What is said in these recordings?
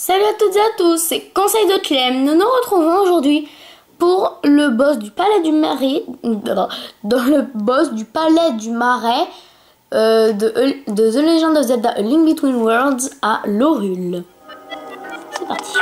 Salut à toutes et à tous, c'est Conseil de Clem. Nous nous retrouvons aujourd'hui pour le boss du palais du marais, dans le boss du palais du marais euh, de, de, The Legend of Zelda A Link Between Worlds à Lorule. C'est parti.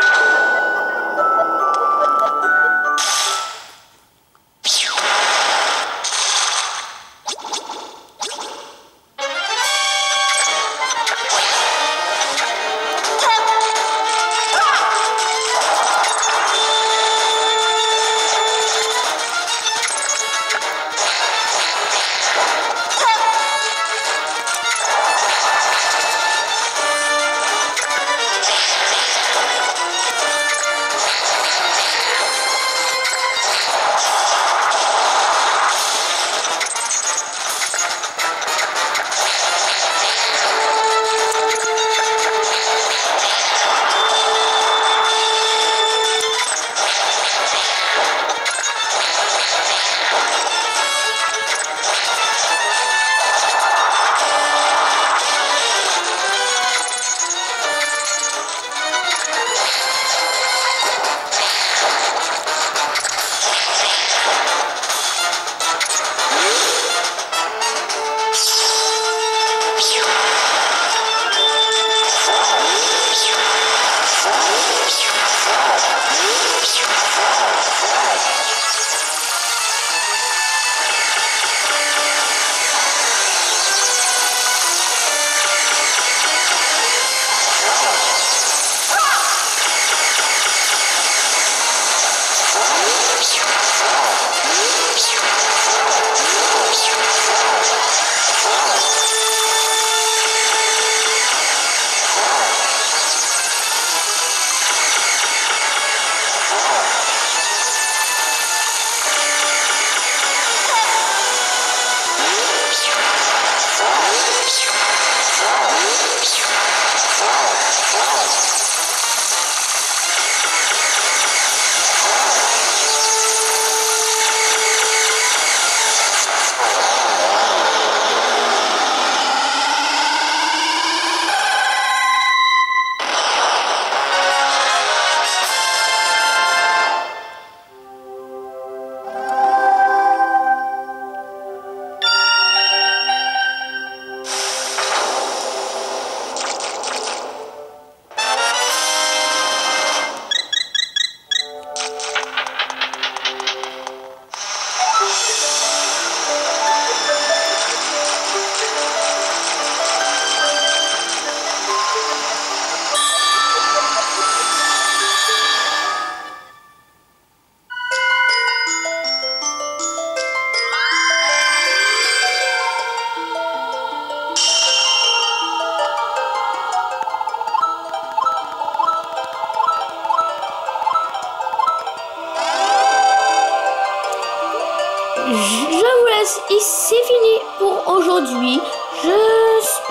Je vous laisse. C'est fini pour aujourd'hui.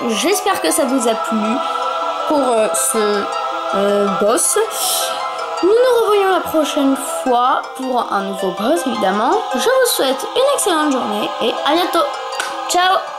J'espère que ça vous a plu pour euh, ce euh, boss. Nous nous revoyons la prochaine fois pour un nouveau boss, évidemment. Je vous souhaite une excellente journée et à bientôt. Ciao